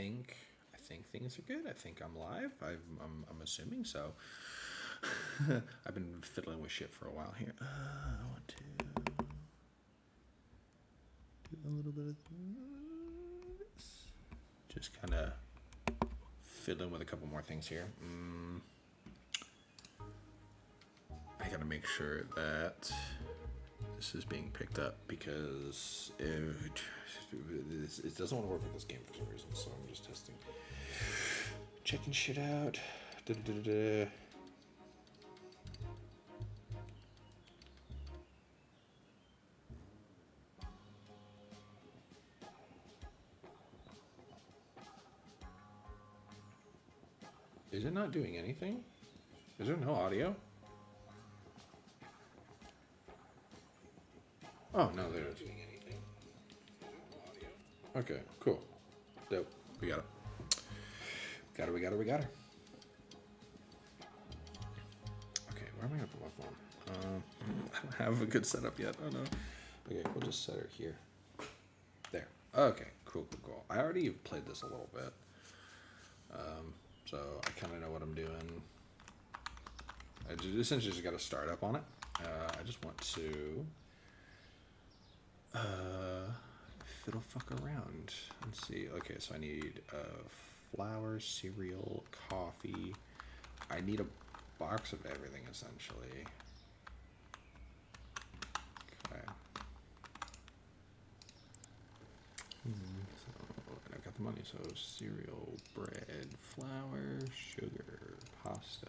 think I think things are good. I think I'm live. I've, I'm I'm assuming so. I've been fiddling with shit for a while here. Uh, I want to do a little bit of this. Just kind of fiddling with a couple more things here. Mm. I gotta make sure that this is being picked up because it, it doesn't want to work with this game for some reason. So I'm just testing, checking shit out. Da-da-da-da-da. Is it not doing anything? Is there no audio? Oh, no, there is. Okay, cool. Dope. We got it. Got it, we got it, we got it. Okay, where am I gonna put my phone? Um, I don't have a good setup yet. Oh no. Okay, we'll just set her here. There. Okay, cool, cool, cool. I already played this a little bit. Um, so I kind of know what I'm doing. I just, essentially just got to start up on it. Uh, I just want to uh, fiddle fuck around Let's see. Okay, so I need uh, flour, cereal, coffee. I need a box of everything essentially. Okay. Hmm, so and I got the money. So cereal, bread, flour, sugar, pasta,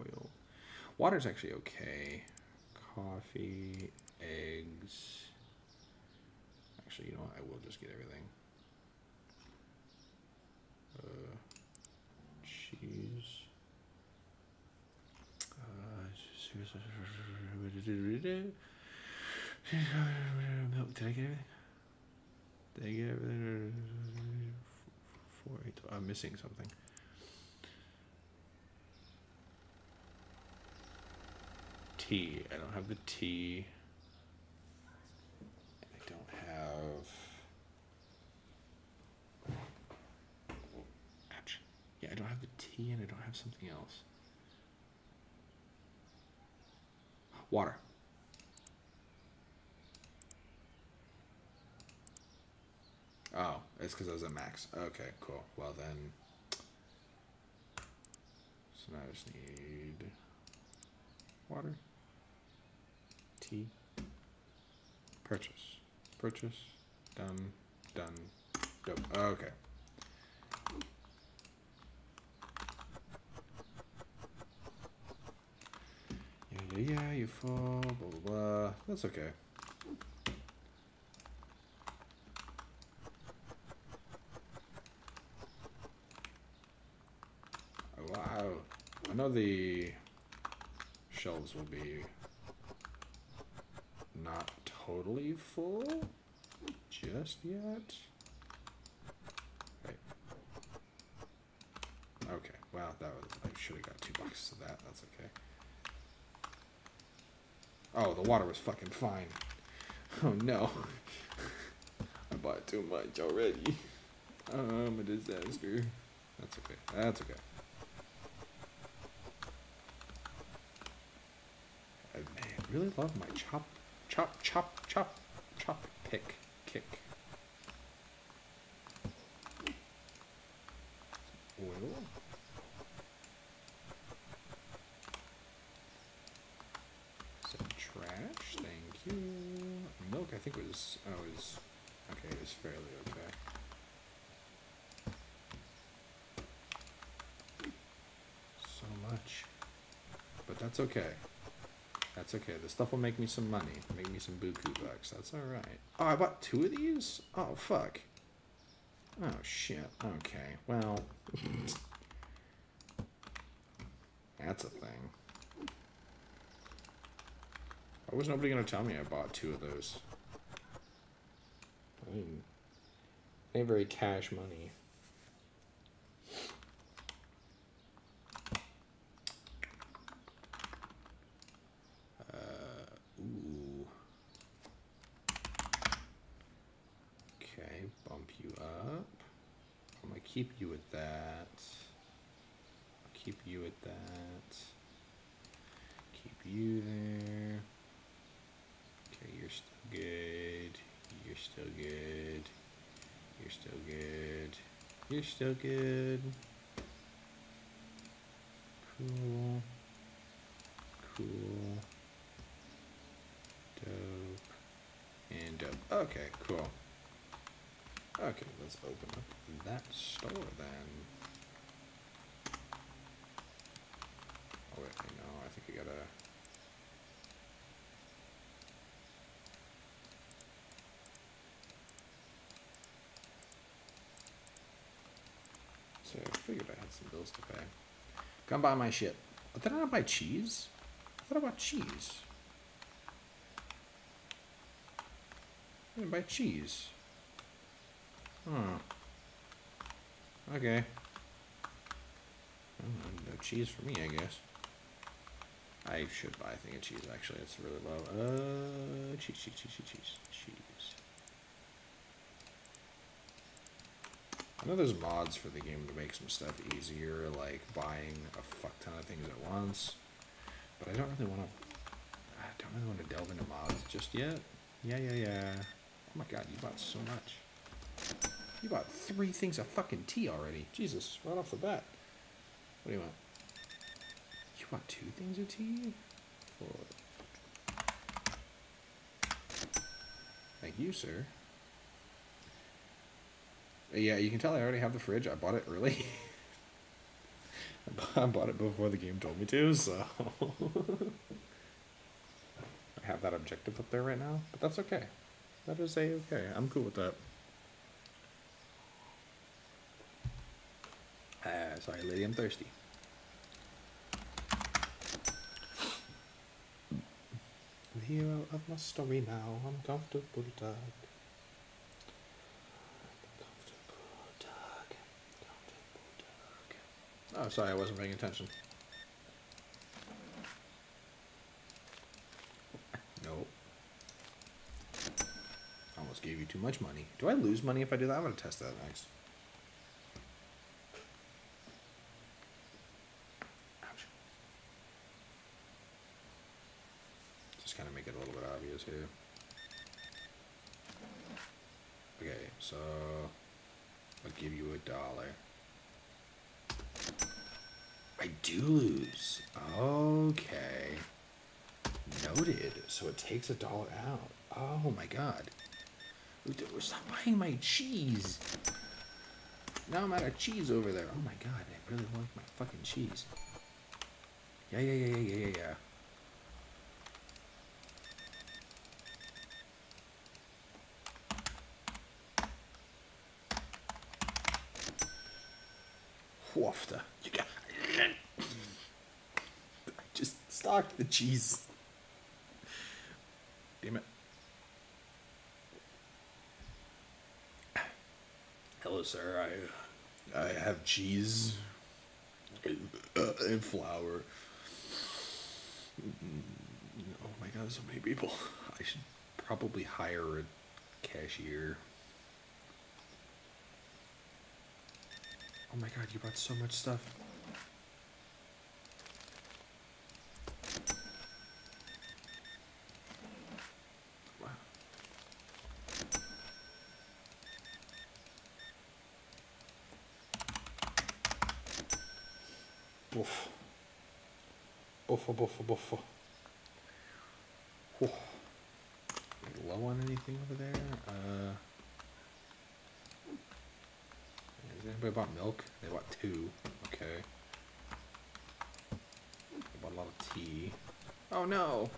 oil. Water's actually okay. Coffee, eggs. Actually, you know what? I will just get everything. Uh, cheese. Uh, milk. Did I get everything? Did I get everything? Four, eight. I'm missing something. Tea. I don't have the tea. I don't have. Ouch. Yeah, I tea and I don't have something else. Water. Oh, it's because I was at max. Okay, cool. Well then. So now I just need water, tea, purchase, purchase, done, done, dope. Okay. Yeah, you fall, blah, blah, blah. That's okay. Oh, Wow. I know the shelves will be not totally full just yet. Okay. Wow, that was I should have got two boxes of that. That's okay. Oh, the water was fucking fine. Oh no. I bought too much already. I'm a disaster. That's okay. That's okay. I really love my chop, chop, chop, chop, chop, pick, kick. Oil. Some trash, thank you. Milk, I think was, oh, it was, okay, it was fairly okay. So much. But that's okay. That's okay. This stuff will make me some money. Make me some buku bucks. That's alright. Oh, I bought two of these? Oh, fuck. Oh, shit. Okay. Well. That's a thing. Why was nobody going to tell me I bought two of those? I mean, very cash money. Uh, ooh. Okay, bump you up. All my keep you at that. I'll Keep you at that. Keep you there. Okay, you're still good. You're still good. You're still good. You're still good. Cool. Cool. Dope. And dope. Okay, cool. Okay, let's open up that store then. Oh wait, no, I think I gotta. So I figured I had some bills to pay. Come buy my shit. Did I not buy cheese? I thought I bought cheese. I didn't buy cheese. Huh. Okay. No cheese for me, I guess. I should buy a thing of cheese, actually. It's really low. Uh, cheese, cheese, cheese, cheese, cheese, cheese. I know there's mods for the game to make some stuff easier, like buying a fuck ton of things at once. But I don't really want to. I don't really want to delve into mods just yet. Yeah, yeah, yeah. Oh my god, you bought so much. You bought three things of fucking tea already. Jesus, right off the bat. What do you want? You bought two things of tea? For... Thank you, sir. Uh, Yeah, you can tell I already have the fridge. I bought it early. I bought it before the game told me to, so... I have that objective up there right now, but that's okay. That is a-okay. I'm cool with that. Uh, sorry, lady, I'm thirsty. The hero of my story now, dog. Comfortable dog. Oh, sorry, I wasn't paying attention. Nope. Almost gave you too much money. Do I lose money if I do that? I'm gonna test that next. Ouch. Just kind of make it a little bit obvious here. Okay, so I'll give you a dollar. I do lose. Okay. Noted. A dollar out. Oh my god. Stop buying my cheese. Now I'm out of cheese over there. Oh my god, I really like my fucking cheese. Yeah, yeah, yeah, yeah, yeah, yeah. Woofda. You got. I just stocked the cheese. Damn it. Hello, sir. I I have cheese and, flour. Oh my god, so many people. I should probably hire a cashier. Oh my god, you bought so much stuff. Wow. Boof. Buffa, buffa, buffa. Whew. Low on anything over there? Uh, has anybody bought milk? They bought two. Okay. They bought a lot of tea. Oh no!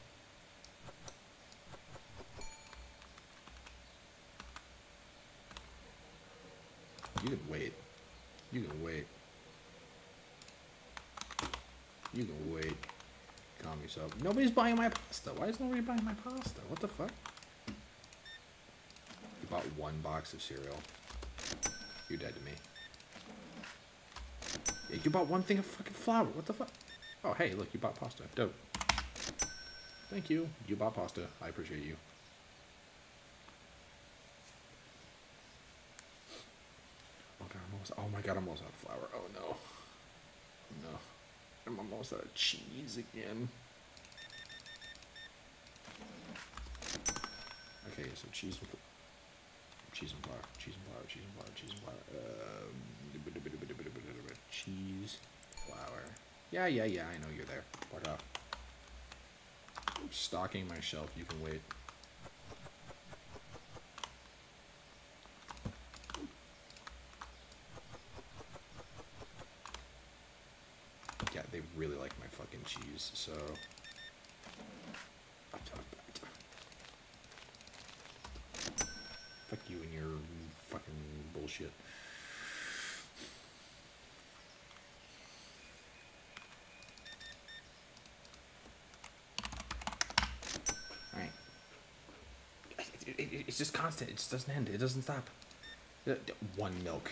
You can wait. You can wait. You can wait. Calm yourself. Nobody's buying my pasta. Why is nobody buying my pasta? What the fuck? You bought one box of cereal. You're dead to me. Yeah, you bought one thing of fucking flour. What the fuck? Oh, hey, look, you bought pasta. Dope. Thank you. You bought pasta. I appreciate you. Oh okay, I'm almost, oh my god, I'm almost out of flour. Oh no. Oh no. I'm almost out of cheese again. Okay, so cheese and cheese and flour, cheese and flour, cheese and flour, cheese and flour. Um, cheese, flour. Yeah, yeah, yeah. I know you're there. Fuck off. I'm stocking my shelf. You can wait. Yeah, they really like my fucking cheese, so. Fuck you and your fucking bullshit. Alright. It, it, it- it's just constant. It just doesn't end. It doesn't stop. Uh, One milk.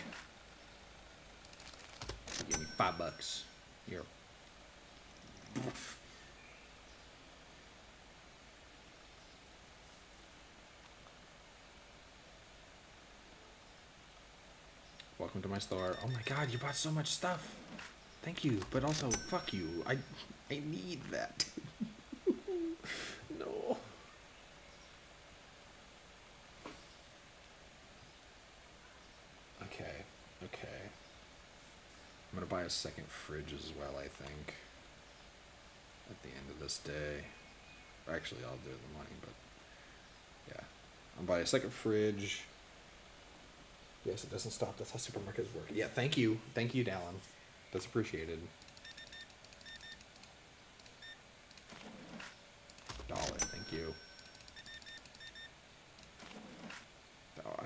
Give me five bucks. Here. Welcome to my store. Oh my god, you bought so much stuff. Thank you, but also fuck you. I I need that. no. Okay. Okay. I'm gonna buy a second fridge as well, I think. At the end of this day. Or actually I'll do it in the morning, but yeah. I'll buy a second fridge. Yes, it doesn't stop. That's how supermarkets work. Yeah, thank you. Thank you, Dallin. That's appreciated. Dollar, thank you. Oh, I-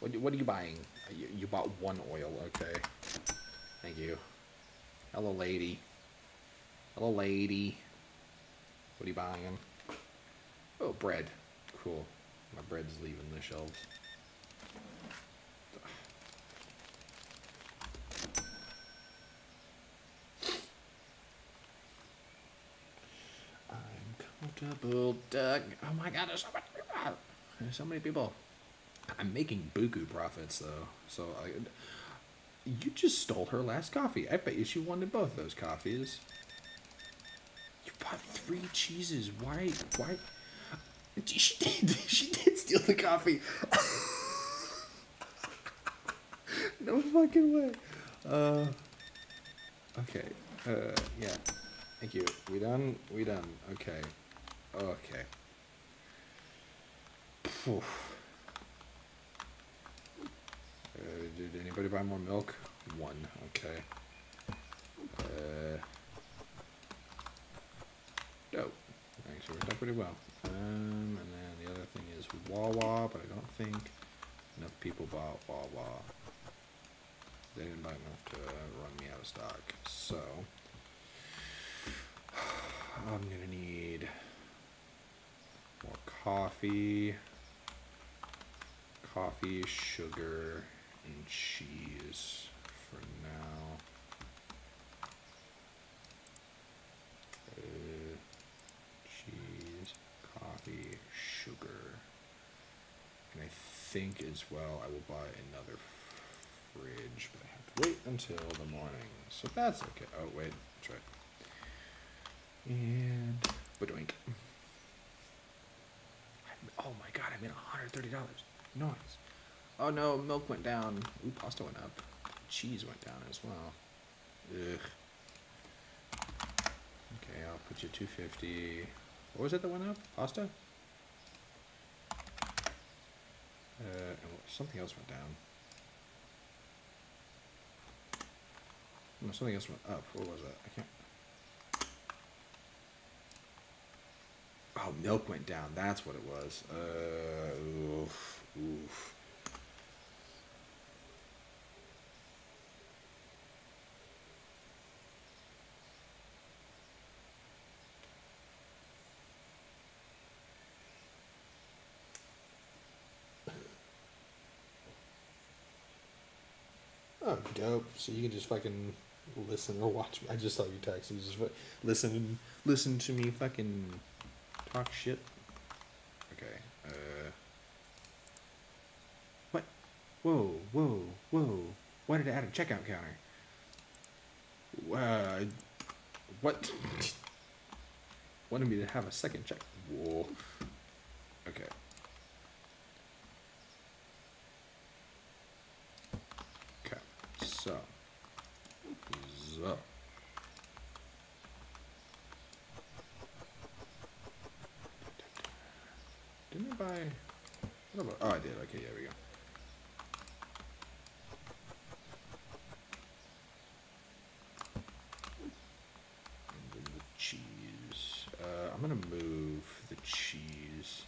What, what are you buying? You, you bought one oil, okay. Thank you. Hello, lady. Hello, lady. What are you buying? Oh, bread. Cool. My bread's leaving the shelves. I'm comfortable, Doug. Oh my god, there's so people. There's so many people. I'm making buku profits though, so I. You just stole her last coffee. I bet you she wanted both those coffees. You bought three cheeses. Why? Why? She did. She did steal the coffee. no fucking way. Uh. Okay. Uh. Yeah. Thank you. We done. We done. Okay. Okay. Uh, did anybody buy more milk? One. Okay. Uh. Dope. Thanks. Worked out pretty well. Um, and then the other thing is Wawa, but I don't think enough people bought Wawa. They didn't buy enough to run me out of stock. So I'm gonna need more coffee, coffee, sugar, and cheese for now. Uh, cheese, coffee, sugar. And I think as well I will buy another fridge, but I have to wait until the morning. So that's okay. Oh, wait. That's right. And badoink. Oh my god, I made $130. Nice. Oh no, milk went down. Ooh, pasta went up. Cheese went down as well. Ugh. Okay, I'll put you 250. What was it that went up? Pasta? Uh, something else went down. No, something else went up. What was it? I can't. Oh, milk went down. That's what it was. Uh, oof, oof. Oh, dope. So you can just fucking listen or watch me. I just saw you text. You just listen, listen to me fucking talk shit Okay. Uh. What? Whoa, whoa, whoa. Why did it add a checkout counter? Uh, what? Wanted me to have a second check. Whoa. Okay. Okay. So. So. Didn't I buy? What about? Oh, I did. Okay, yeah, we go. And then the cheese. Uh, I'm gonna move the cheese.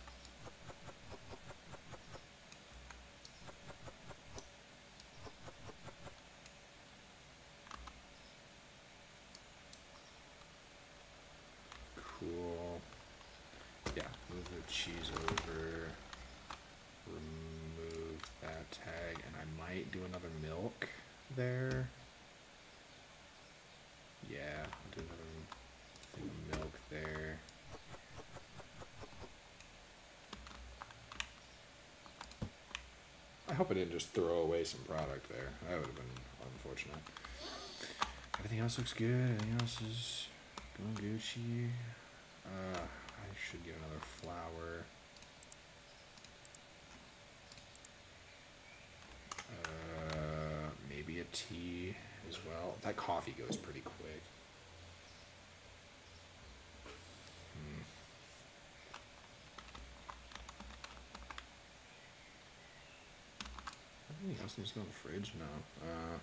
Cool. Yeah, move the cheese over. Remove that tag, and I might do another milk there. Yeah, I'll do another milk there. I hope I didn't just throw away some product there. That would have been unfortunate. Everything else looks good. Everything else is going Gucci. Uh, should get another flour. Uh, maybe a tea as well. That coffee goes pretty quick. Hmm. Anything else needs to go in the fridge? No. Uh,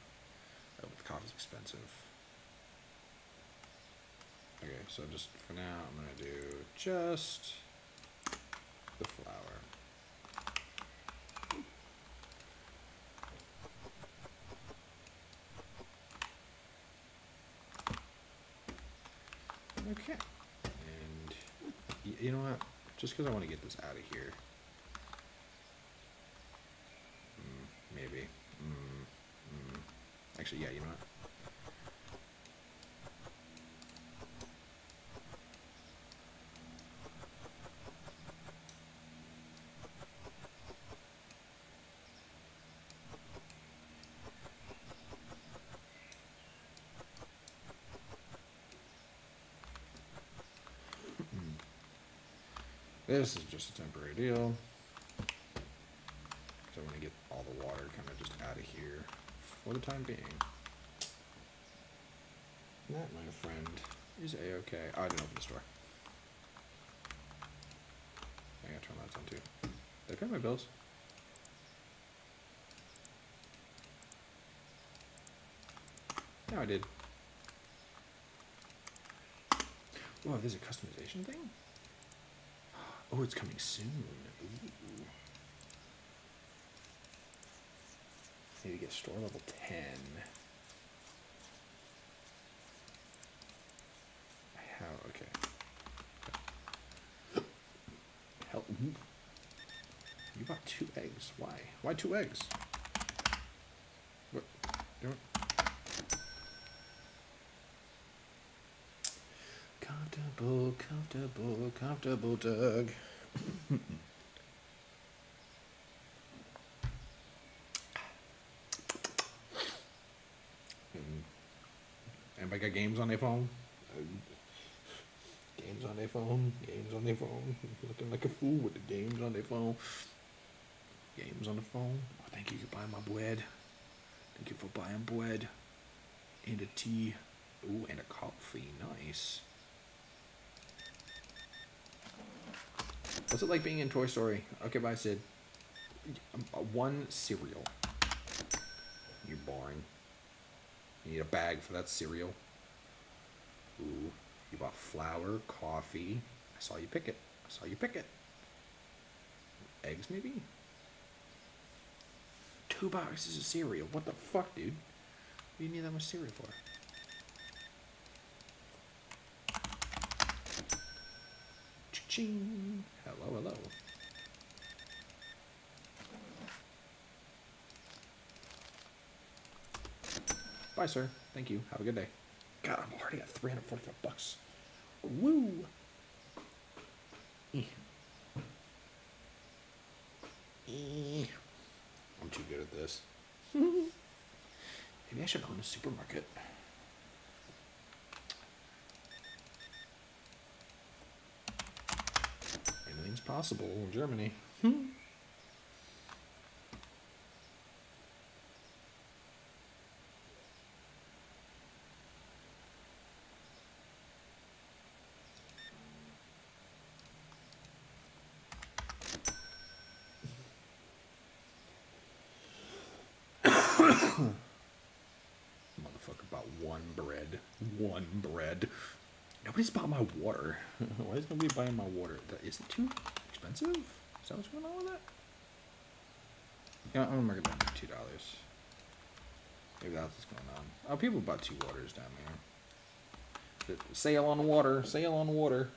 oh, the coffee's expensive. Okay, so just for now, I'm gonna do just the flour. Okay, and you know what? Just because I want to get this out of here. Mm, maybe. Mm, mm. Actually, yeah. You know what? This is just a temporary deal. So I want to get all the water kind of just out of here for the time being. That, my friend, is a-okay. Oh, I didn't open the store. I gotta turn lights on too. Did I pay my bills? No, I did. Whoa, there's a customization thing? Oh, it's coming soon. Ooh. Need to get store level 10. How? Okay. Ooh. You bought two eggs. Why? Why two eggs? What? You know what? Comfortable, comfortable, Doug. Hmm. Anybody got games on their phone? Games on their phone. Games on their phone. Looking like a fool with the games on their phone. Games on the phone. Oh, thank you for buying my bread. Thank you for buying bread. And a tea. Ooh, and a coffee. Nice. What's it like being in Toy Story? Okay, bye, Sid. One cereal. You're boring. You need a bag for that cereal. Ooh, you bought flour, coffee. I saw you pick it. I saw you pick it. Eggs, maybe? Two boxes of cereal. What the fuck, dude? What do you need that much cereal for? Ching! Hello, hello. Bye, sir. Thank you. Have a good day. God, I'm already at 345 bucks. Woo! Mm. Mm. I'm too good at this. Maybe I should own a supermarket. Possible in Germany. Motherfucker bought one bread. One bread. Nobody's bought my water. Why is nobody buying my water? That- Is it too expensive? Is that what's going on with that? Yeah, I'm gonna mark it down to two dollars. Maybe that's what's going on. Oh, people bought two waters down there. Sale on water. Sale on water.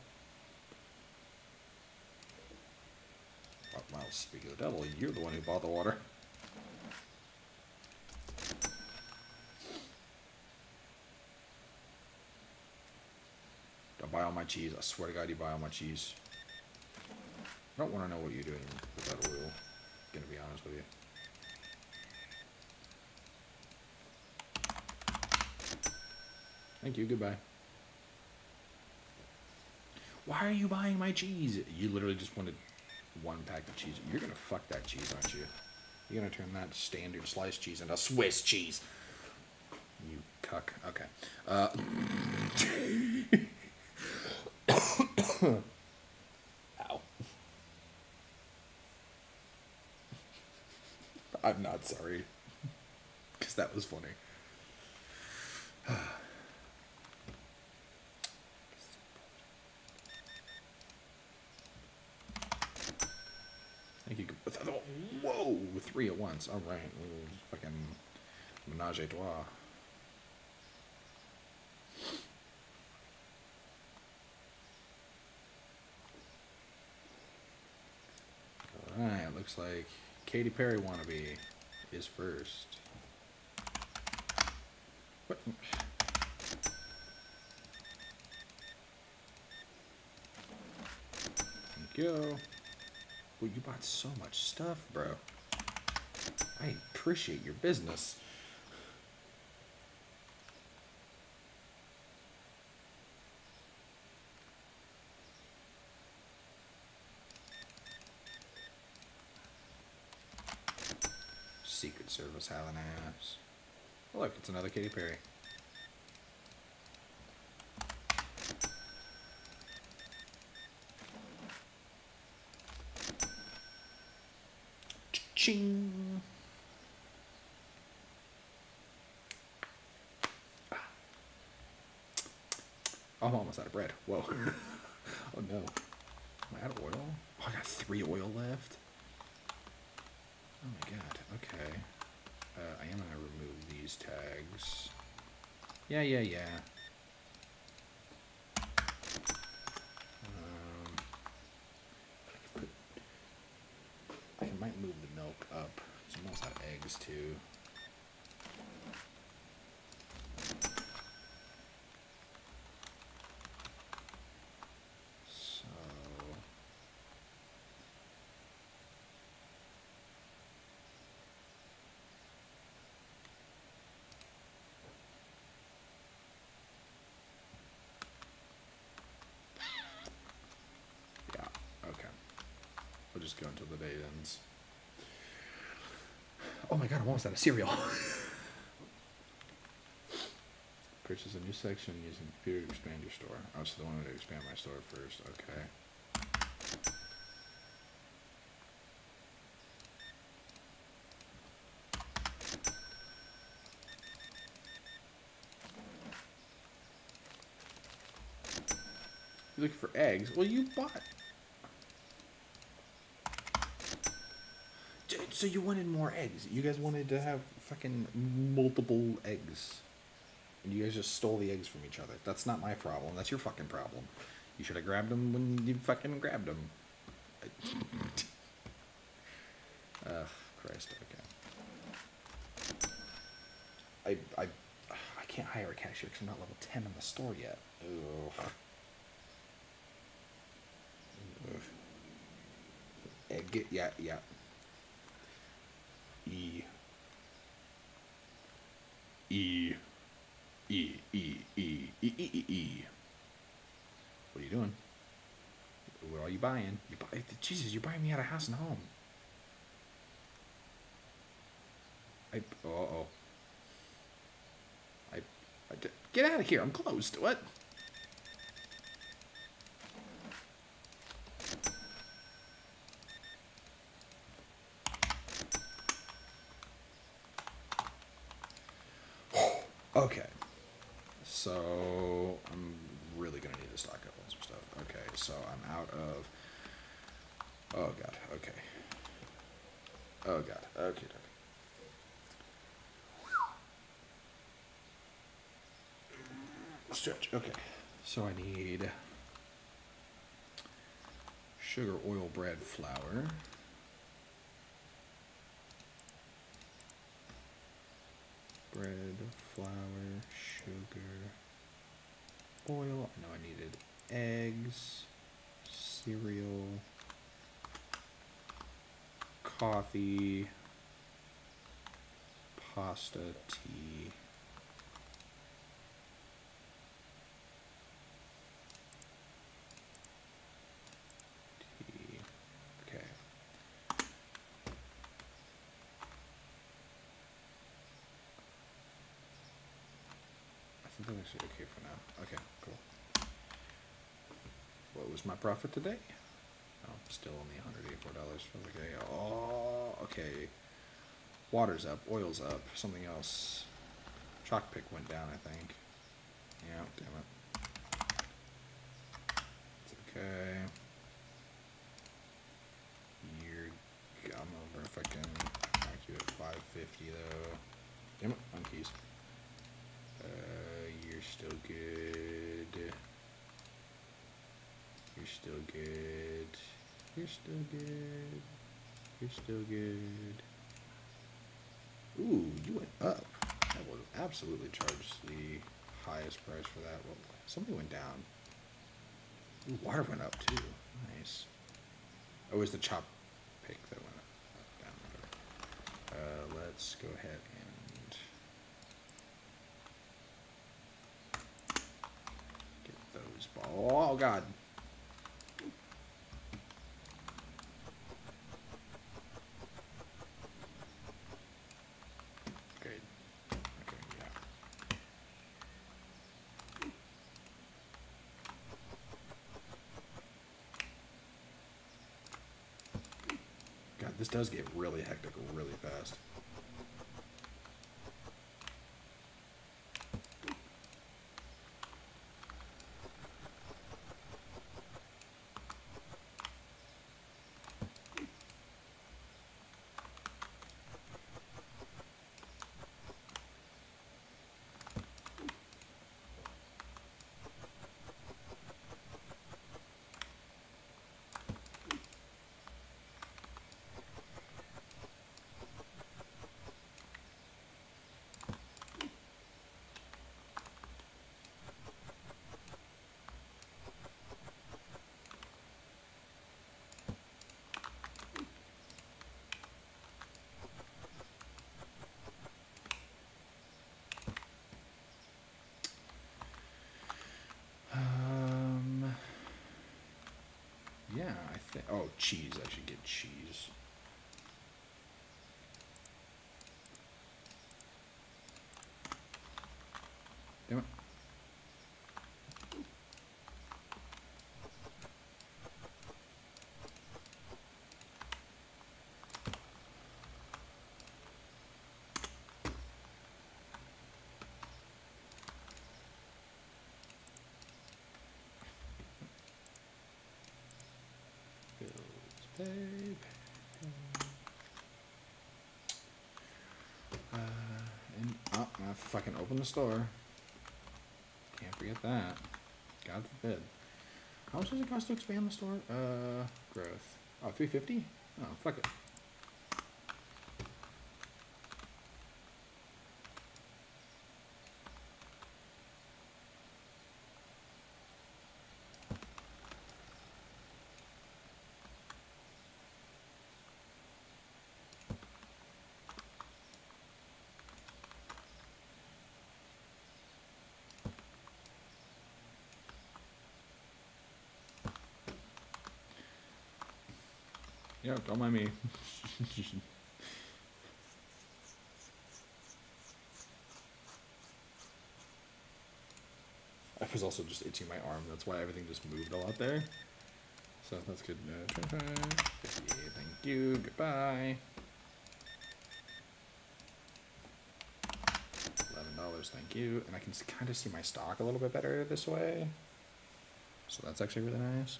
Oh, Well, speak of the devil, you're the one who bought the water. Don't buy all my cheese. I swear to God, you buy all my cheese. I don't want to know what you're doing with that oil. Gonna be honest with you. Thank you. Goodbye. Why are you buying my cheese? You literally just wanted one pack of cheese. You're gonna fuck that cheese, aren't you? You're gonna turn that standard sliced cheese into Swiss cheese. You cuck. Okay. Uh, I'm not sorry. Because that was funny. Thank you. Whoa! Three at once. All right. Fucking menage a trois. Alright, looks like Katy Perry wannabe is first. What? You. Well, you bought so much stuff, bro. I appreciate your business. Secret Service ass. Look, it's another Katy Perry. Ching. Oh, ah. I'm almost out of bread. Whoa. oh no. Am I out of oil? Oh, I got three oil left. Oh my god. Okay. Uh, I am gonna remove these tags. Yeah, yeah, yeah. Um, I, put, I might move the milk up. Some almost have eggs too. So. Yeah, okay. We'll just go until the day ends. Oh my god, I'm almost out of cereal. Purchase a new section using computer to expand your store. Oh, I was the one to expand my store first. Okay. You looking for eggs? Well, you bought. Dude, so you wanted more eggs. You guys wanted to have fucking multiple eggs. And you guys just stole the eggs from each other. That's not my problem. That's your fucking problem. You should have grabbed them when you fucking grabbed them. Ugh, Christ, okay. I, I, I can't hire a cashier because I'm not level 10 in the store yet. Ugh. Egg, yeah, yeah. You buying? You buy Jesus, you're buying me out of house and home. I uh oh. I, I get out of here. I'm closed. What? Okay. So I'm really gonna need this stock up on some stuff. Okay, so I'm out of. Oh god. Okay. Oh god. Okay. Stretch. Okay. So I need sugar, oil, bread, flour. bread, flour, sugar, oil. I know I needed eggs, cereal, coffee, pasta, tea. Okay. I think that's actually okay for now. Okay, cool. What was my profit today? Oh, still only $184 for the day. Oh, okay. Water's up, oil's up, something else. Chalk pick went down, I think. Yeah, damn it. It's okay. You're, I'm over if I can knock you at 550 though. Damn it, monkeys. Uh, you're still good. You're still good. You're still good. You're still good. Ooh, you went up. I will absolutely charge the highest price for that. Well, something went down. Ooh, water went up too. Nice. Oh, it was the chop pick that went up, down. Uh, let's go ahead and get those balls. Oh God. Good. Okay, yeah. God, this does get really hectic really fast. Um. Oh, cheese. I should get cheese. Damn it. Bills paid. Uh, and oh, I fucking open the store. Can't forget that. God forbid. How much does it cost to expand the store? Uh, growth. Oh, 350? Oh, fuck it. Yeah, don't mind me. I was also just itching my arm. That's why everything just moved a lot there. So that's good. Uh, 25, 50, thank you. Goodbye. Eleven dollars, thank you. And I can kind of see my stock a little bit better this way. So that's actually really nice.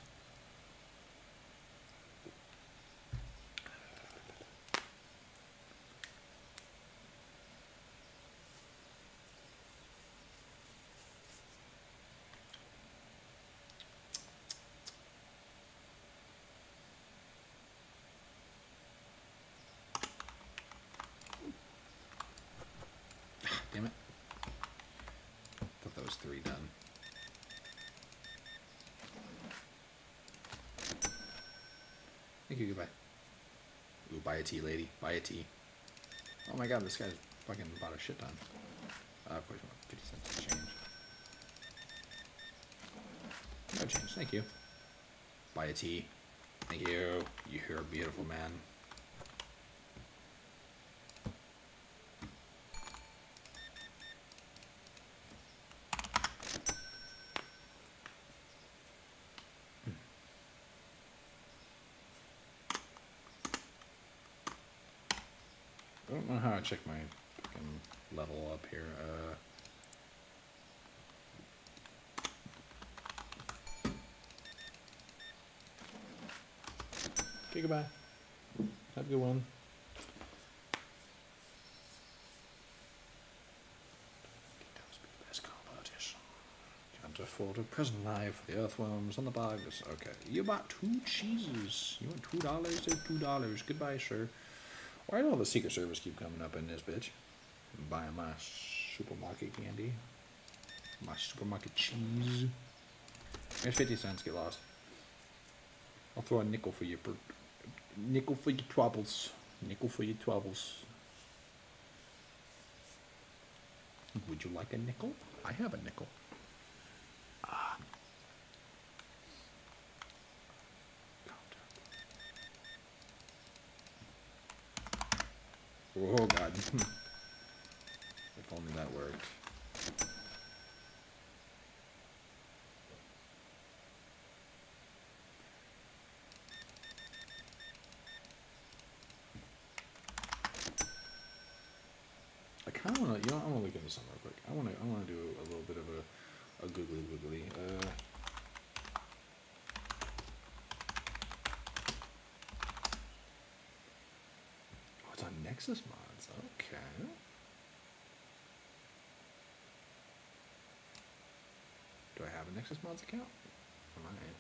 Damn it. Thought that was three done. Thank you, goodbye. Ooh, buy a tea, lady. Buy a tea. Oh my god, this guy's fucking bought a shit ton. Uh, of course, you want 50 cents to change. No change, thank you. Buy a tea. Thank you. You're a beautiful man. Check my level up here. Uh, okay, goodbye. Have a good one. Can't afford a prison life for the earthworms and the bugs. Okay, you bought two cheeses. You want two dollars? There's two dollars. Goodbye, sir. Why do all the Secret Service keep coming up in this bitch? Buying my supermarket candy. My supermarket cheese. Here's 50 cents, get lost. I'll throw a nickel for you per nickel for your troubles. Nickel for your troubles. Would you like a nickel? I have a nickel. Oh god. if only that worked. I kind of want to, you know, I want to look into something real quick. I want to, I want to do a little bit of a, a googly googly. Uh, oh, it's on Nexus mods. Okay. Do I have a Nexus mods account? I might.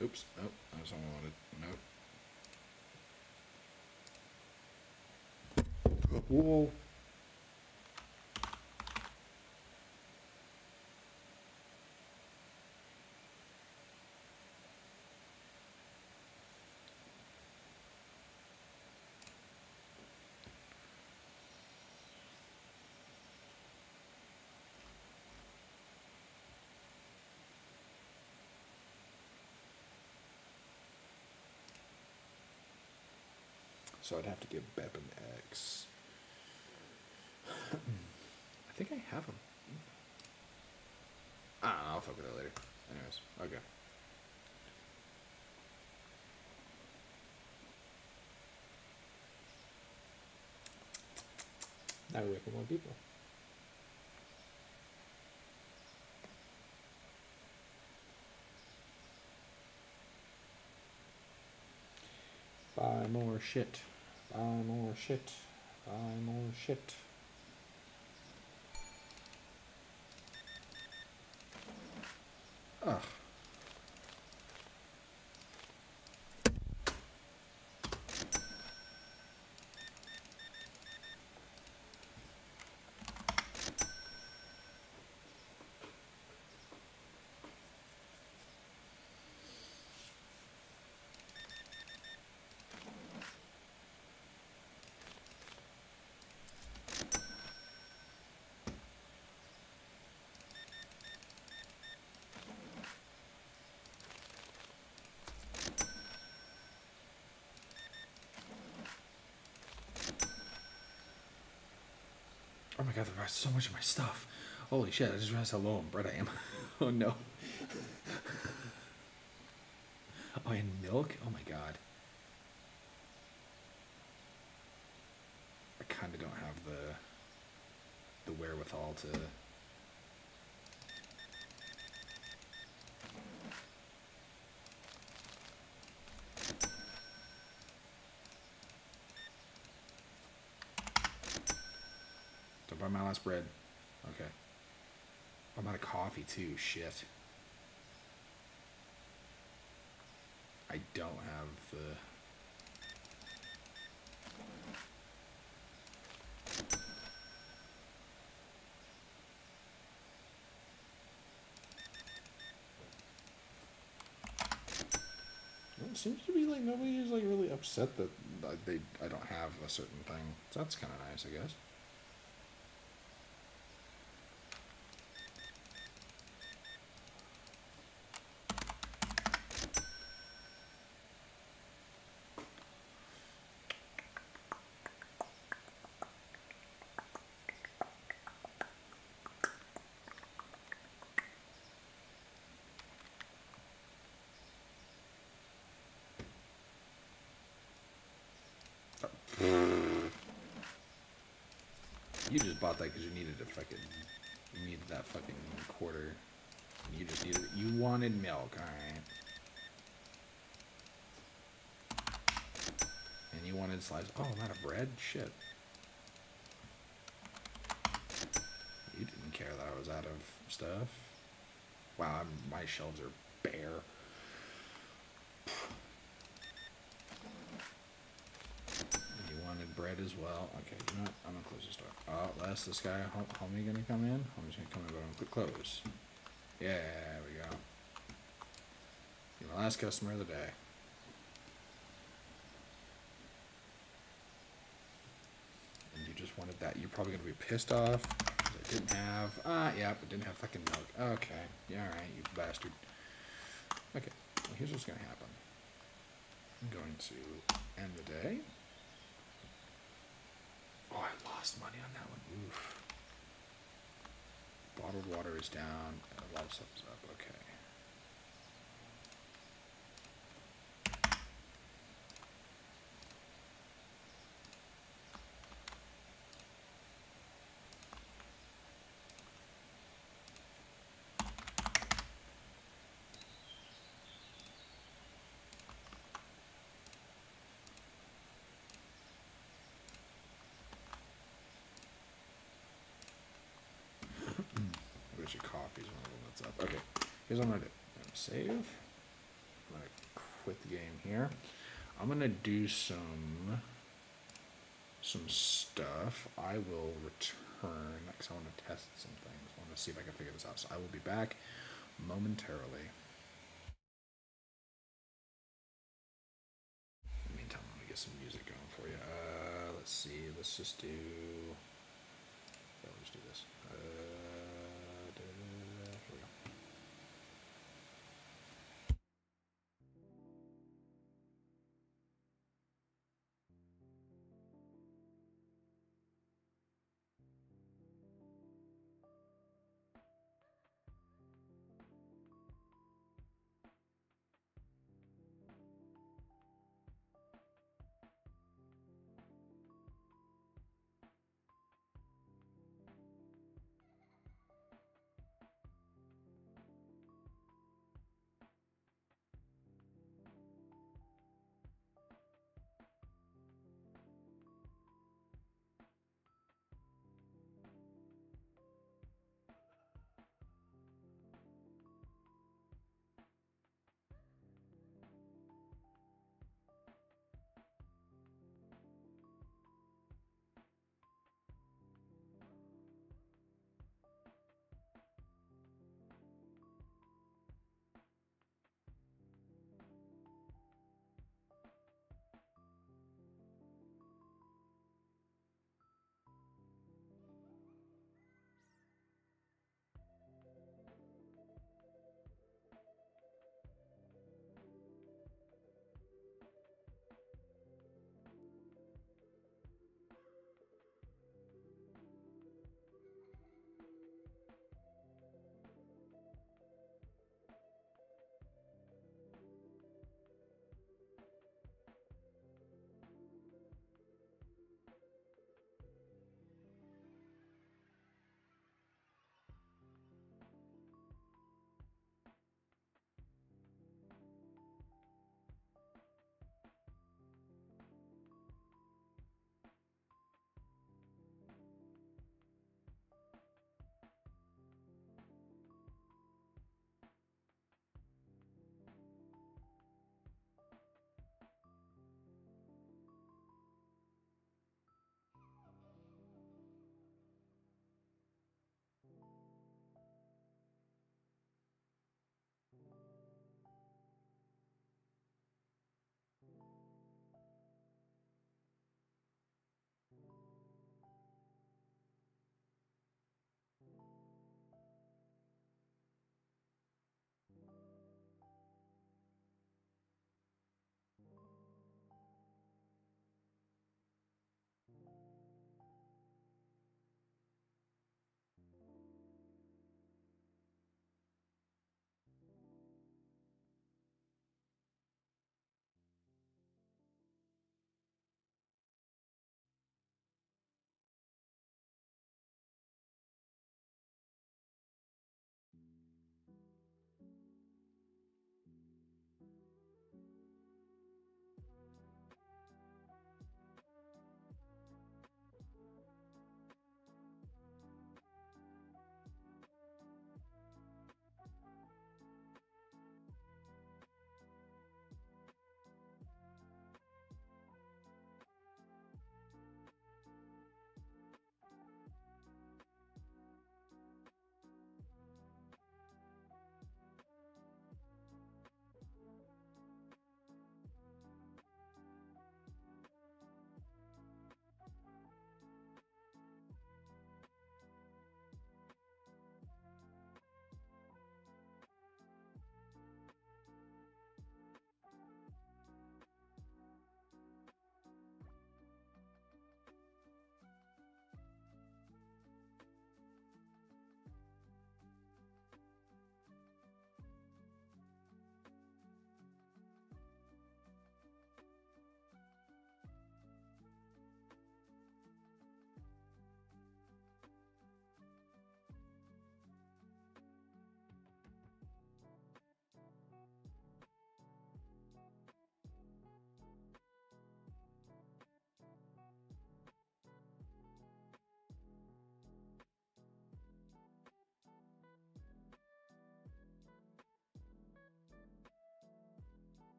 Oops. Nope. That's not what I wanted. Nope. Whoa. So I'd have to give Beb an X. I think I have them. I ah, don't know, I'll fuck with that later. Anyways, okay. Now we wait for more people. Buy more shit. Buy more shit. Buy more shit. Ugh. Oh my god, there's so much of my stuff. Holy shit, I just realized how low on bread I am. oh no. oh, and milk? Oh my god. I kind of don't have the the wherewithal to Last bread. Okay. I'm out of coffee too. Shit. I don't have the. It seems to be like nobody is like really upset that they I don't have a certain thing. So that's kind of nice, I guess. You just bought that because you needed a fucking, you needed that fucking quarter. You just needed, you wanted milk, alright. And you wanted slices. Oh, out of bread? Shit. You didn't care that I was out of stuff. Wow, I'm, my shelves are bare. You wanted bread as well. Okay, you know what? I'm gonna close this door. Oh, last this guy, hom- homie gonna come in? Homie's gonna come in, but I'm gonna close. Yeah, there we go. You're the last customer of the day. And you just wanted that. You're probably gonna be pissed off. I didn't have. Ah, yeah, but didn't have fucking milk. Okay, yeah, alright, you bastard. Okay, well, here's what's gonna happen. I'm going to end the day. Lost money on that one. Oof. Bottled water is down. A lot of stuff is up. Okay. I bet your coffee's one of them that's up. Okay, I'm gonna. I'm gonna save. I'm gonna quit the game here. I'm gonna do some some stuff. I will return because I want to test some things. I want to see if I can figure this out. So I will be back momentarily. In the meantime, I'm gonna get some music going for you. Uh, let's see. Let's just do. Yeah, just do this.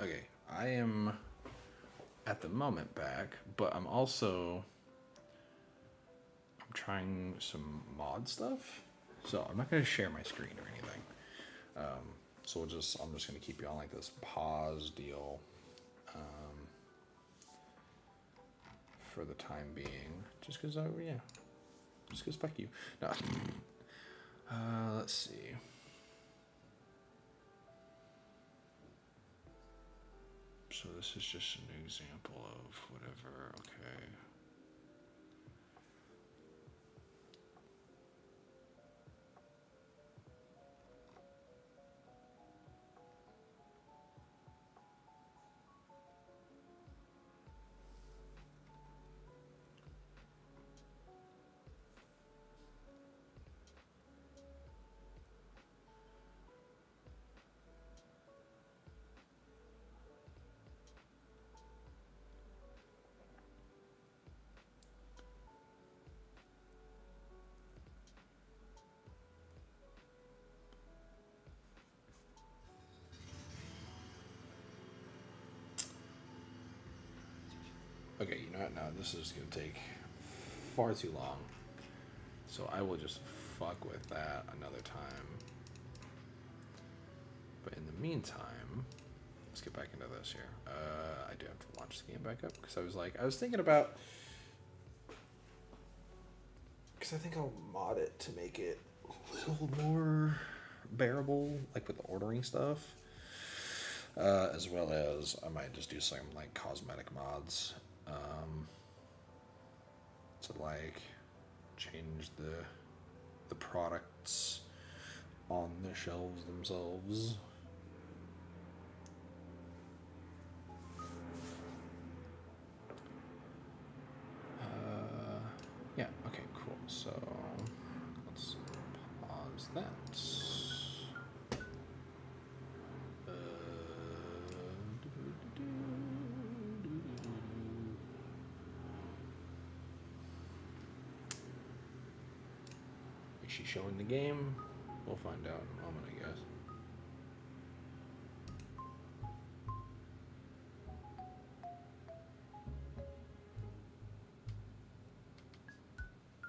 Okay, I am at the moment back, but I'm also I'm trying some mod stuff. So I'm not gonna share my screen or anything. Um, so we'll just I'm just gonna keep you on like this pause deal um, for the time being, just because I yeah, just because fuck you. No. Uh, let's see. So this is just an example of whatever, okay. Okay, you know what? No, this is going to take far too long. So I will just fuck with that another time. But in the meantime, let's get back into this here. Uh, I do have to launch the game back up because I was like, I was thinking about. Because I think I'll mod it to make it a little more bearable, like with the ordering stuff. Uh, as well as I might just do some like cosmetic mods um, to like change the the products on the shelves themselves. She showing the game? We'll find out in a moment, I guess.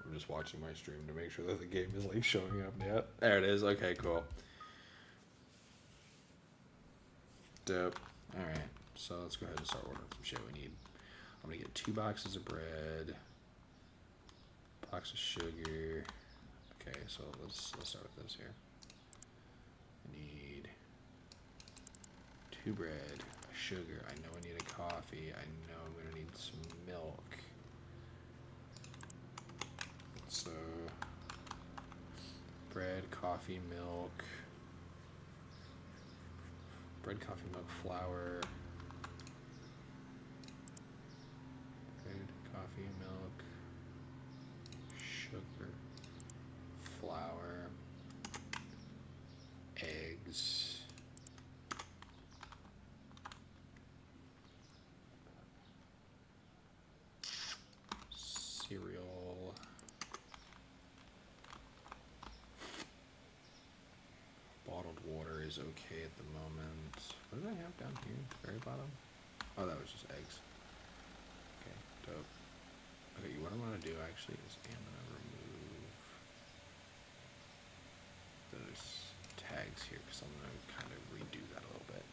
I'm just watching my stream to make sure that the game is like showing up. Yeah, there it is. Okay, cool. Dope. All right, so let's go ahead and start ordering some shit we need. I'm gonna get two boxes of bread, box of sugar. Okay, so let's let's start with this here. I need two bread, sugar. I know I need a coffee. I know I'm gonna need some milk. So uh, bread, coffee, milk. Bread, coffee, milk, flour. Bread, coffee, milk, sugar, flour, eggs. Cereal. Bottled water is okay at the moment. What did I have down here? Very bottom? Oh, that was just eggs. Okay, dope. Okay, what I'm gonna do actually is gonna remove those tags here because I'm gonna kind of redo that a little bit.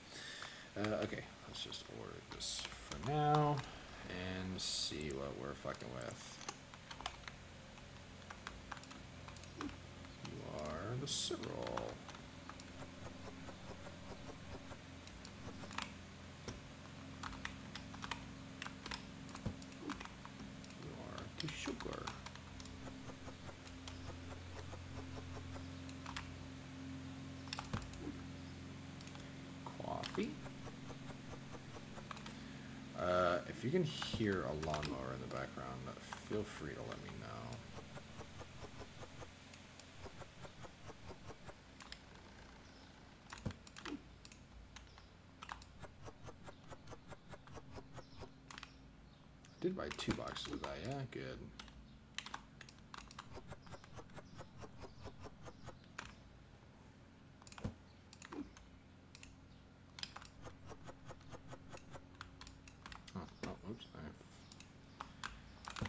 Uh, okay, let's just order this for now and see what we're fucking with. You are the cereal. You are the sugar. Coffee. Uh, if you can hear a lawnmower in the background, feel free to let me know. Did buy two boxes of that, yeah, good.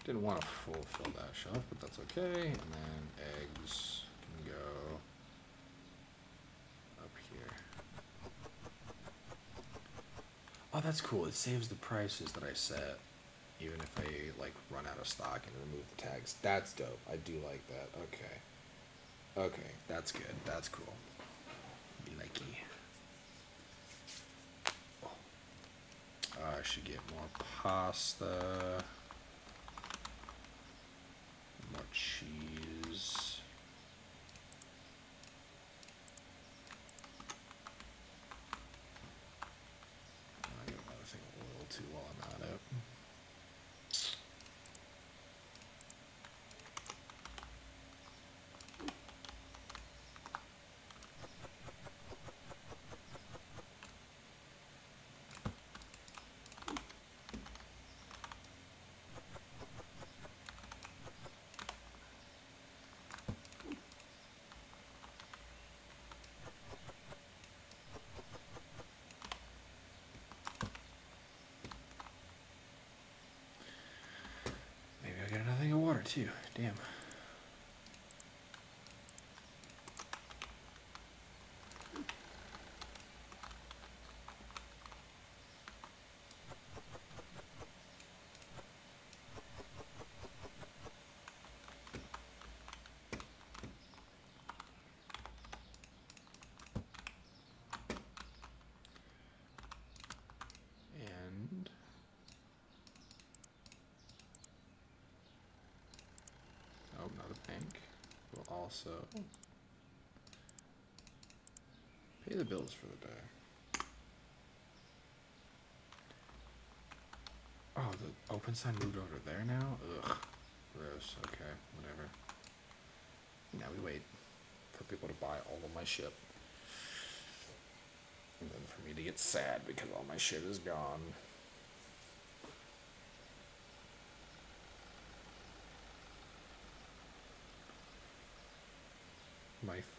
Didn't want to fulfill that shelf, but that's okay. And then eggs can go up here. Oh, that's cool. It saves the prices that I set, even if I like run out of stock and remove the tags. That's dope. I do like that. Okay. Okay, that's good. That's cool. Be likey. Oh. I should get more pasta. More cheese. I get another thing of oil too while I'm at it. Maybe I'll get another thing of water too. Damn. And Oh, not a bank. Will also pay the bills for the day. Oh, the open sign moved over there now? Ugh. Gross. Okay, whatever. Now we wait for people to buy all of my shit. And then for me to get sad because all my shit is gone.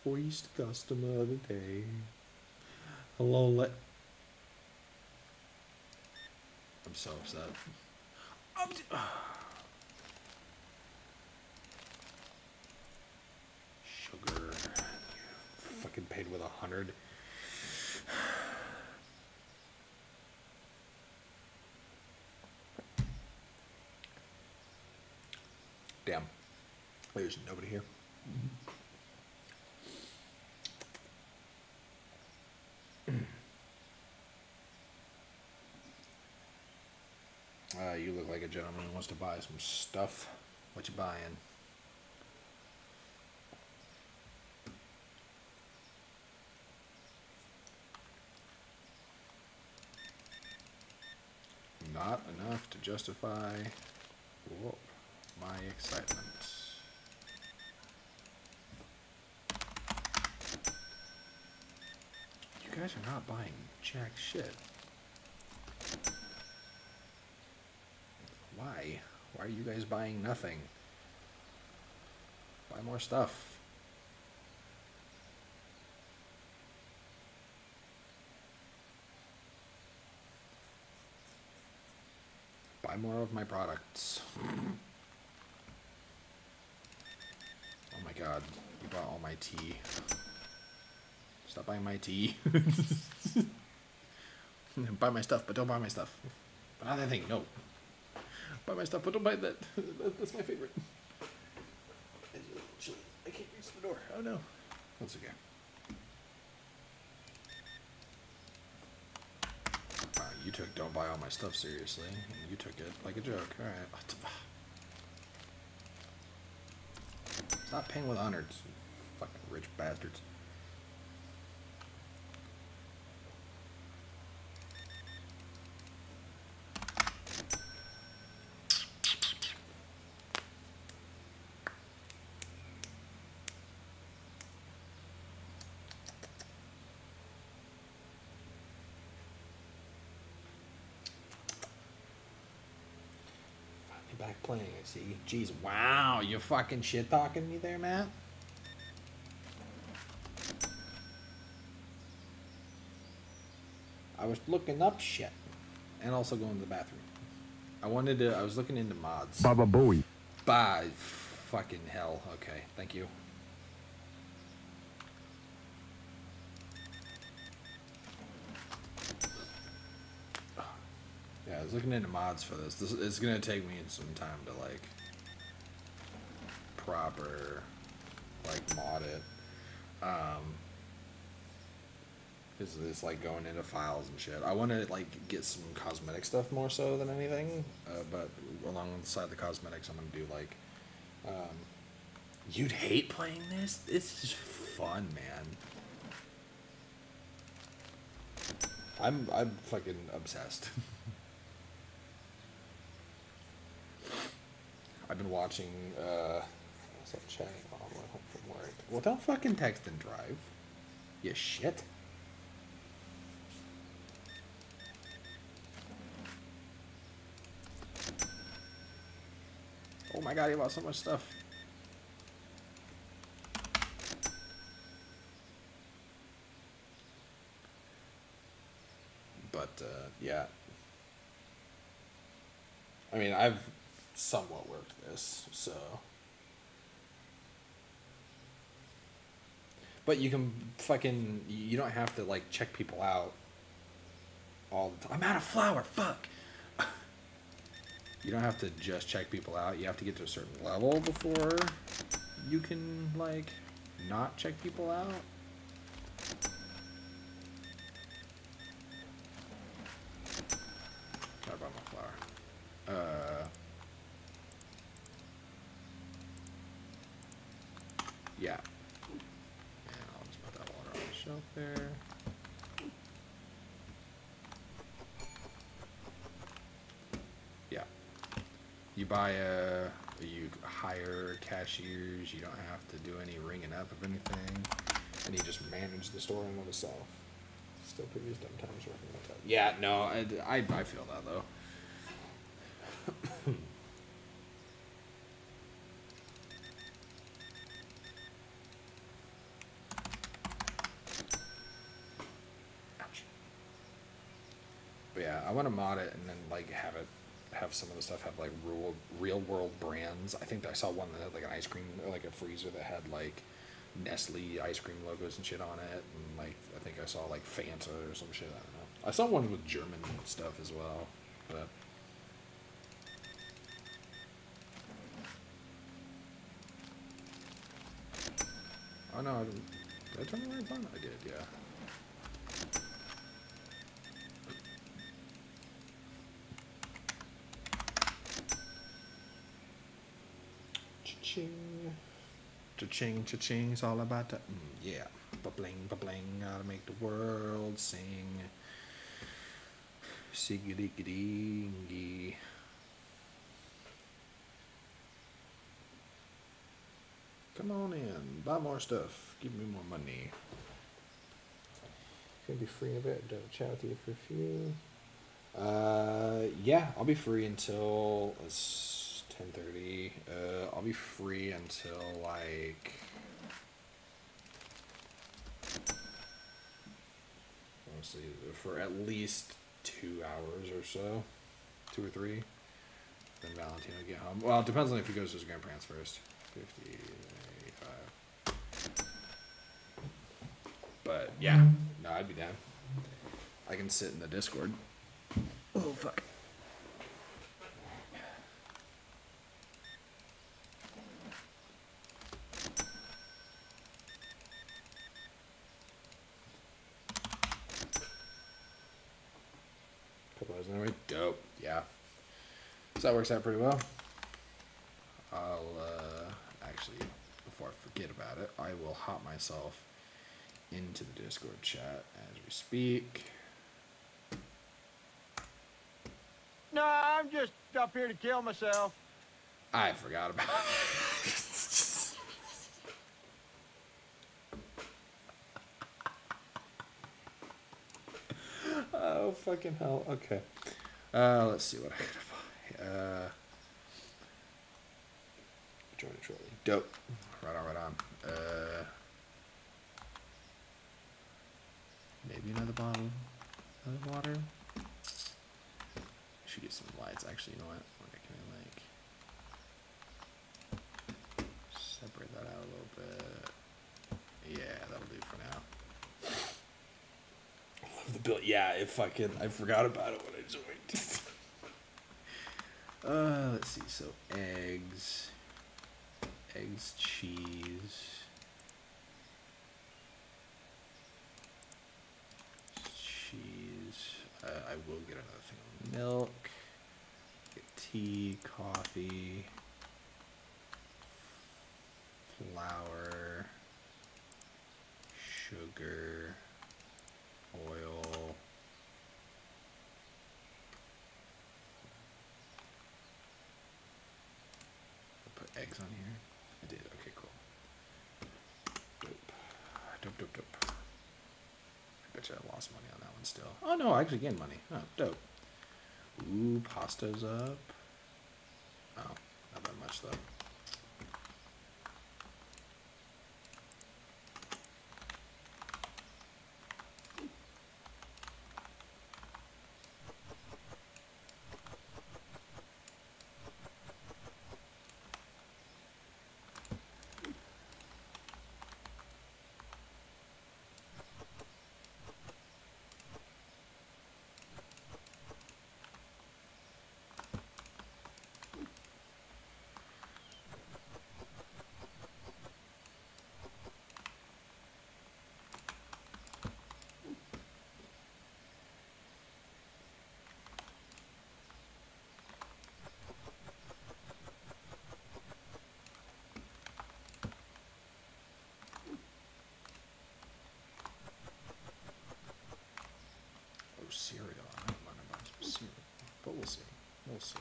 First customer of the day. Hello, let. I'm so upset. I'm Sugar. Fucking paid with a hundred. Damn. There's nobody here. Uh, you look like a gentleman who wants to buy some stuff. What you buying? Not enough to justify my excitement. You guys are not buying jack shit. Why? Why are you guys buying nothing? Buy more stuff. Buy more of my products. Oh my god, you bought all my tea. Stop buying my tea. buy my stuff, but don't buy my stuff. But thing, no. Buy my stuff, but don't buy that. That- That's my favorite. It's a little chilly. I can't reach the door. Oh no. That's okay. Wow, you took don't buy all my stuff seriously. You took it like a joke. Alright. Stop paying with hundreds. you Fucking rich bastards. Back playing, I see. Jeez, wow, you fucking shit talking me there, Matt? I was looking up shit. And also going to the bathroom. I wanted to. I was looking into mods. Baba Booey. Bye. fucking hell. Okay, thank you. Looking into mods for this. This is gonna take me some time to like proper like mod it. Um, because it's like going into files and shit. I want to like get some cosmetic stuff more so than anything. Uh, but alongside the cosmetics, I'm gonna do like. Um, you'd hate playing this. This is fun, man. I'm I'm fucking obsessed. I've been watching. Uh, what's that chatting my way home from work? Well, don't fucking text and drive. You shit. Oh my god, he bought so much stuff. But, uh, yeah. I mean, I've somewhat worked this, so. But you can fucking, you don't have to, like, check people out all the time. I'm out of flour, fuck! you don't have to just check people out. You have to get to a certain level before you can like not check people out. Gotta buy my flour. Uh, yeah. And I'll just put that water on the shelf there. Yeah. You hire cashiers. You don't have to do any ringing up of anything, and you just manage the store of itself. Still previous dumb times working on that. Yeah, no, I, I, I feel that though. But yeah, I want to mod it and then like have it some of the stuff have like real real world brands. I think I saw one that had like an ice cream or like a freezer that had like Nestle ice cream logos and shit on it, and like I think I saw like Fanta or some shit. I don't know. I saw one with German stuff as well, but. Oh no, I didn't. Did I turn the lights on? I did, yeah. Cha-ching. Cha-ching, cha-ching. It's all about that. Mm, yeah. Ba-bling, ba-bling. Gotta make the world sing. Siggity-giddy. Come on in. Buy more stuff. Give me more money. Gonna be free in a bit. Don't chat with you for a few. Uh, yeah, I'll be free until it's ten thirty. Uh, I'll be free until like. Honestly, for at least two hours or so, two or three. Then Valentino get home. Well, it depends on if he goes to his grandparents first. 50, 85. But yeah, no, I'd be down. I can sit in the Discord. Oh fuck. Couple hours anyway. Dope. Yeah. So that works out pretty well. I'll uh, actually, before I forget about it, I will hop myself into the Discord chat as we speak. No, I'm just up here to kill myself. I forgot about it. oh fucking hell. Okay. Uh let's see what I. Uh join it shortly. Dope. Right on, right on. Uh maybe another bottle of water. should get some lights. Actually, you know what? Can I like separate that out a little bit? Yeah, that'll do for now. I love the bill. Yeah, if I can, I forgot about it when I joined. uh, let's see. So eggs, eggs, cheese. cheese. Uh, I will get another thing of milk. Get tea, coffee, flour, sugar, oil. I put eggs on here. I did. Okay, cool. Dope. Dope, dope, dope. I I lost money on that one still. Oh no, I actually gained money. Oh, dope. Ooh, pasta's up. Oh, not that much though. Oh, cereal. I don't mind about some cereal, but we'll see. We'll see.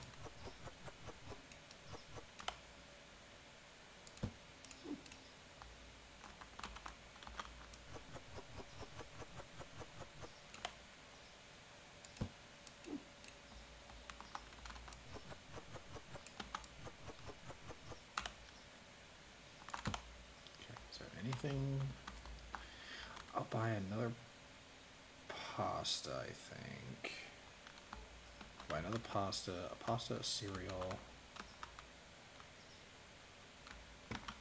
Okay, is there anything? I'll buy another pasta, I think. Buy another pasta, a pasta, a cereal.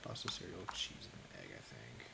Pasta, cereal, cheese, and an egg, I think.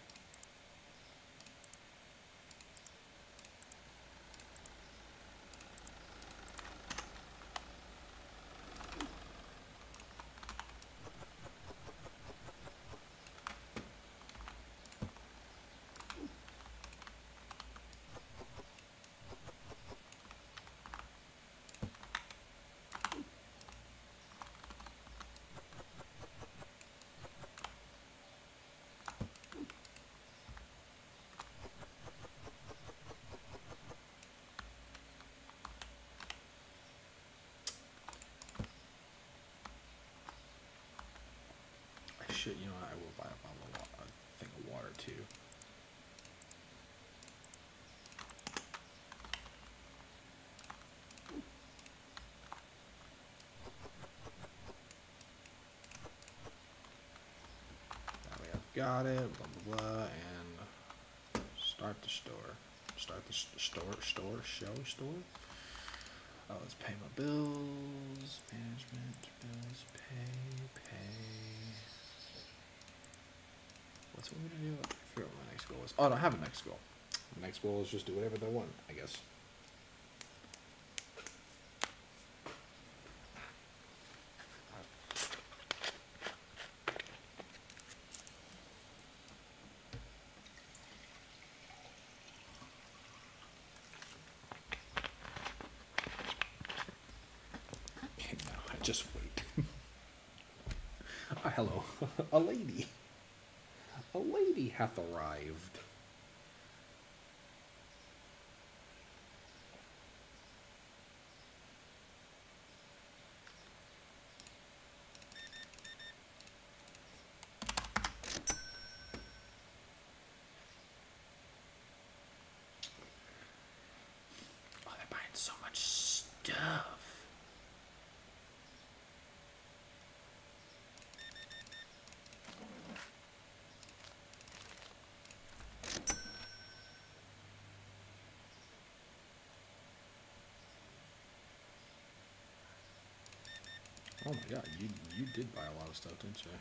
You know, what, I will buy a bottle of wa- a thing of water too. That way I've got it, blah blah blah, and start the store. Start the store, store, show, store. Oh, let's pay my bills, management, bills, pay, pay. What's what we're gonna do? I forget what my next goal is. Oh, I don't have a next goal. My next goal is just do whatever they want, I guess. Okay, now I just wait. Ah, hello, a lady. A lady hath arrived. Oh, they're buying so much stuff. Oh my god, you you did buy a lot of stuff, didn't you?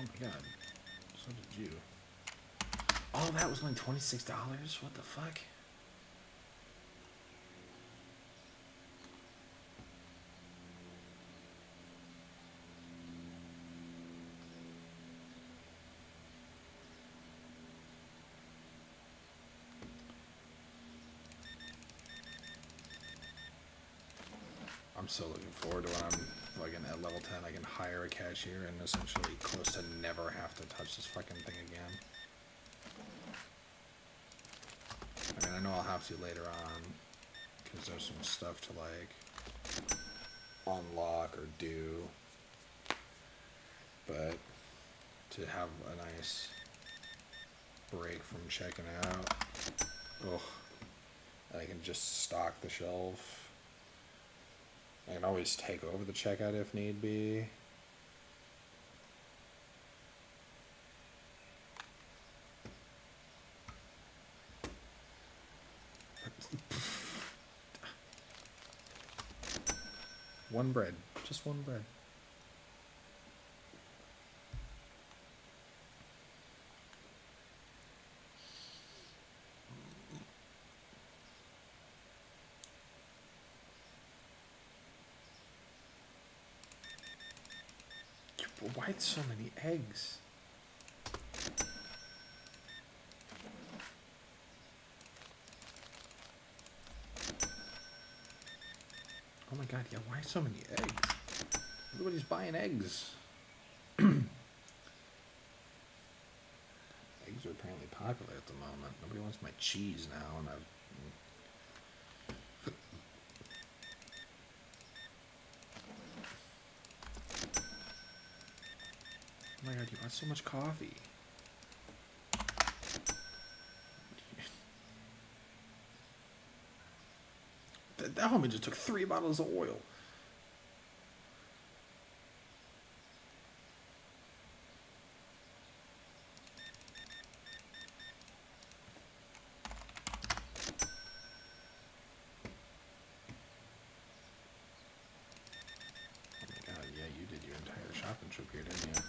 Oh my god. So did you. Oh, that was only $26? What the fuck? So looking forward to when I'm fucking at level 10. I can hire a cashier and essentially close to never have to touch this fucking thing again. I mean, I know I'll have to later on because there's some stuff to like unlock or do. But to have a nice break from checking out, oh, I can just stock the shelf. I can always take over the checkout if need be. One bread. Just one bread. Why so many eggs? Oh my god, yeah, why so many eggs? Everybody's buying eggs. eggs are apparently popular at the moment. Nobody wants my cheese now, and I've Oh my god, you want so much coffee. that, that homie just took three bottles of oil. Oh my god, yeah, you did your entire shopping trip here, didn't you?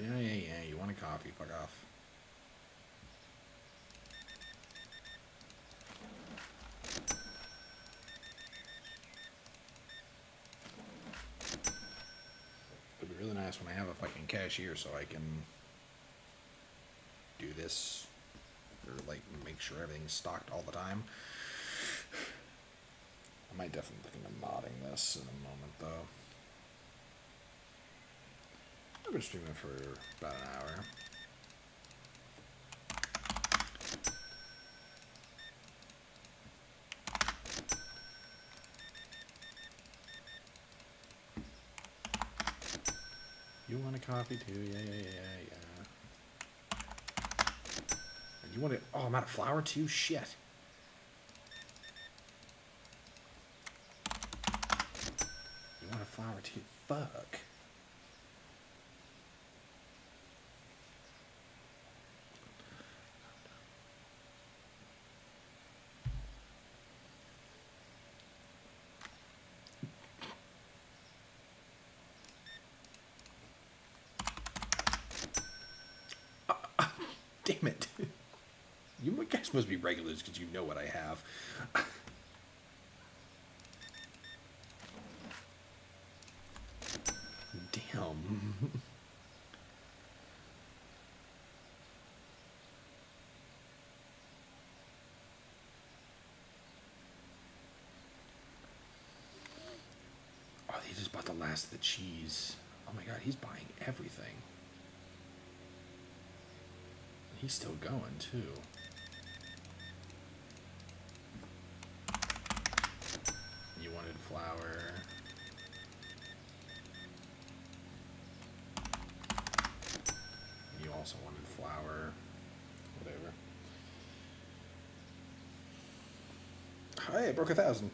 Yeah, yeah, yeah. You want a coffee? Fuck off. It'd be really nice when I have a fucking cashier so I can do this or like make sure everything's stocked all the time. I might definitely look into modding this in a moment though. I've been streaming for about an hour. Coffee too? Yeah, yeah, yeah, yeah. And you want it? Oh, I'm out of flour too? Shit. You want a flour too? Fuck. Damn it. Guys must be regulars because you know what I have. Damn. Oh, he just bought the last of the cheese. Oh my god, he's buying everything. He's still going too. Hey, I broke a thousand.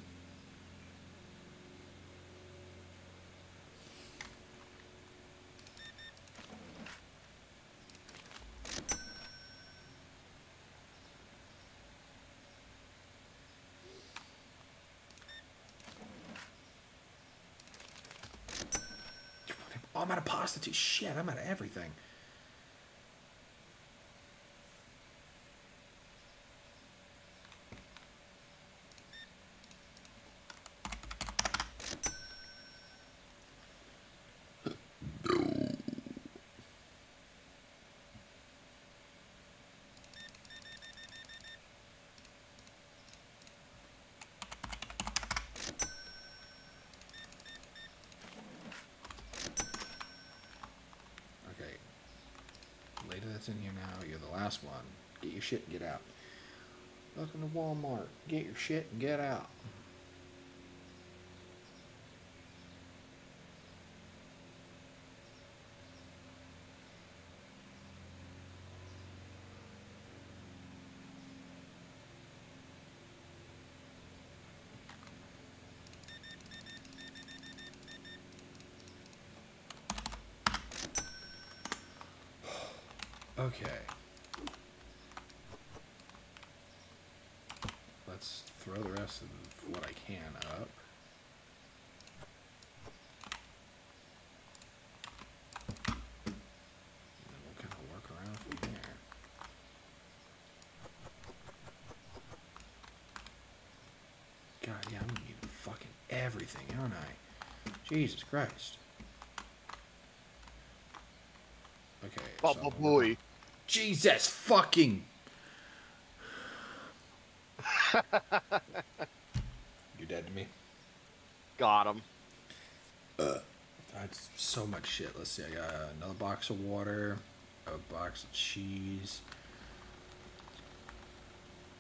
I'm out of too. Shit, I'm out of everything. Okay. Lady that's in here now, you're the last one. Get your shit and get out. Welcome to Walmart. Get your shit and get out. Okay. Let's throw the rest of what I can up. And then we'll kind of work around from there. God, yeah, I'm gonna need fucking everything, aren't I? Jesus Christ. Okay. so Bubba gonna- boy. Jesus fucking. You're dead to me. Got him. Uh, that's so much shit. Let's see. I got another box of water, a box of cheese,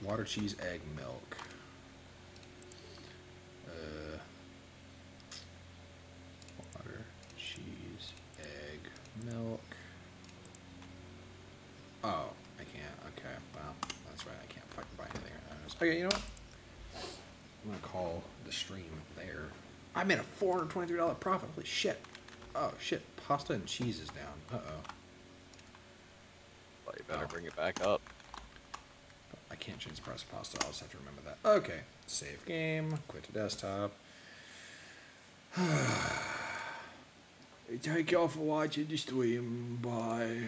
water, cheese, egg, milk. $123 profit. Holy shit. Oh, shit. Pasta and cheese is down. Uh-oh. Well, you better oh. bring it back up. I can't change the price of pasta. I'll just have to remember that. Okay. Save game. Quit to desktop. Thank y'all for watching the stream. Bye.